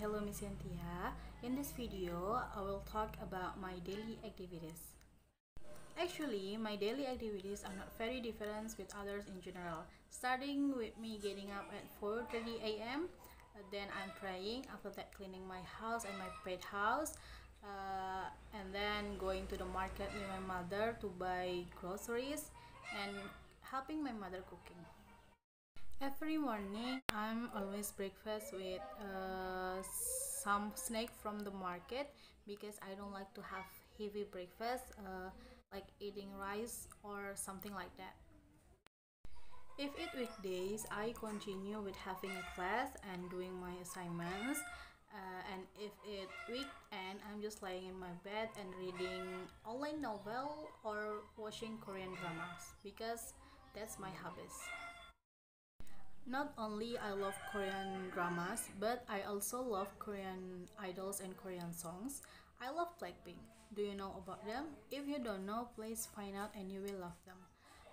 hello Miss Yantia. In this video, I will talk about my daily activities. Actually, my daily activities are not very different with others in general. Starting with me getting up at 4.30 a.m., uh, then I'm praying, after that cleaning my house and my pet house, uh, and then going to the market with my mother to buy groceries and helping my mother cooking. Every morning, I'm breakfast with uh, some snack from the market because I don't like to have heavy breakfast uh, like eating rice or something like that. If it weekdays, I continue with having a class and doing my assignments. Uh, and if it weekend, I'm just lying in my bed and reading online novel or watching Korean dramas because that's my hobbies. Not only I love Korean dramas, but I also love Korean idols and Korean songs. I love Blackpink. Do you know about them? If you don't know, please find out and you will love them.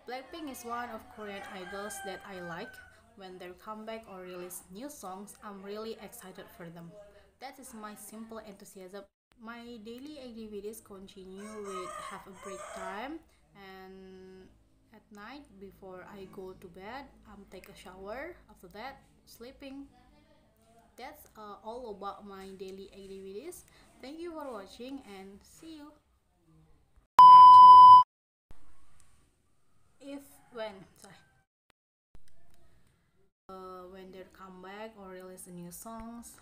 Blackpink is one of Korean idols that I like. When they come back or release new songs, I'm really excited for them. That is my simple enthusiasm. My daily activities continue with have a break time and at night before I go to bed I'm take a shower. After that sleeping. That's uh, all about my daily activities. Thank you for watching and see you. If when sorry. Uh, when they come back or release new songs